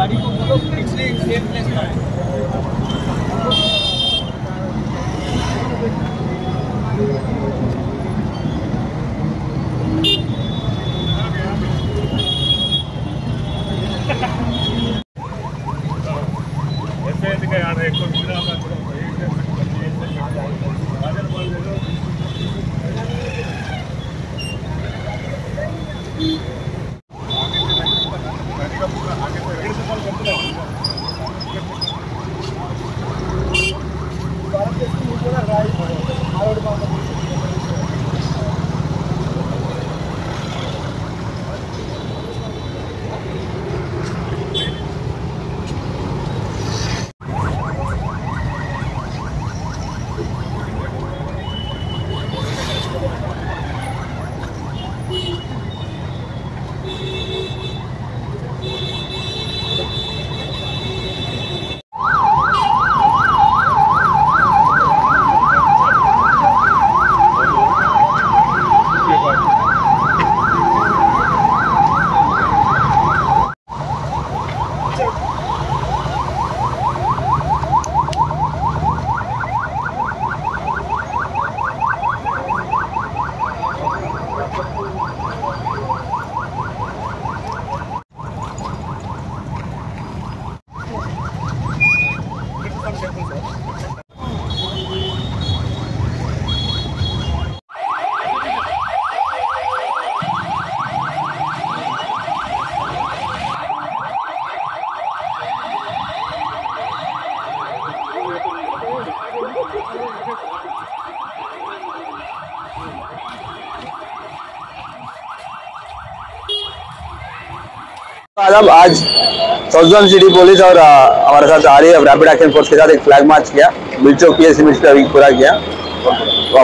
गाड़ी को बोलो पिछले सेम प्लेस पर आदम आज साउथर्न सिटी पुलिस और हमारे साथ आ रही है। रैपिड एक्शन फोर्स के साथ एक फ्लैग मार्च किया। बिलचौक पी एस लिमिट्स पे अभी पूरा किया।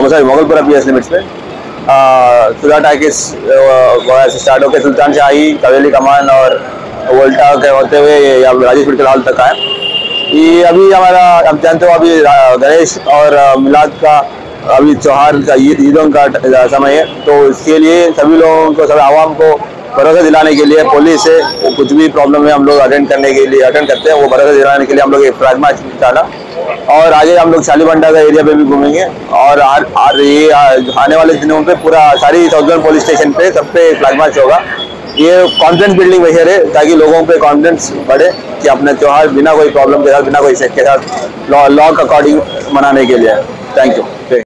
Sorry Mogalpura P S limits पे सुधा टाकिस से स्टार्ट होकर सुल्तान शाही कवेली कमान और वोल्टा के होते हुए राजेश हॉल तक आए। ये अभी हमारा आप जानते हो अभी गणेश और मिलाद का अभी त्योहार का, ईद, ईदों का समय है। तो इसके लिए सभी लोगों को, सभी आवाम को भरोसा दिलाने के लिए पुलिस से कुछ भी प्रॉब्लम है हम लोग अटेंड करने के लिए अटेंड करते हैं, वो भरोसा दिलाने के लिए हम लोग एक मार्च निकाला और आगे हम लोग शालीबंडा का एरिया पे भी घूमेंगे। और ये आने वाले दिनों पे पूरा सारी साउथर्न पुलिस स्टेशन पे सब पे मार्च होगा। ये कॉन्फिडेंस बिल्डिंग मेजर है ताकि लोगों पे कॉन्फिडेंस बढ़े कि अपना त्यौहार बिना कोई प्रॉब्लम के साथ, बिना कोई शेक के साथ लॉ लॉ के अकॉर्डिंग मनाने के लिए। Thank you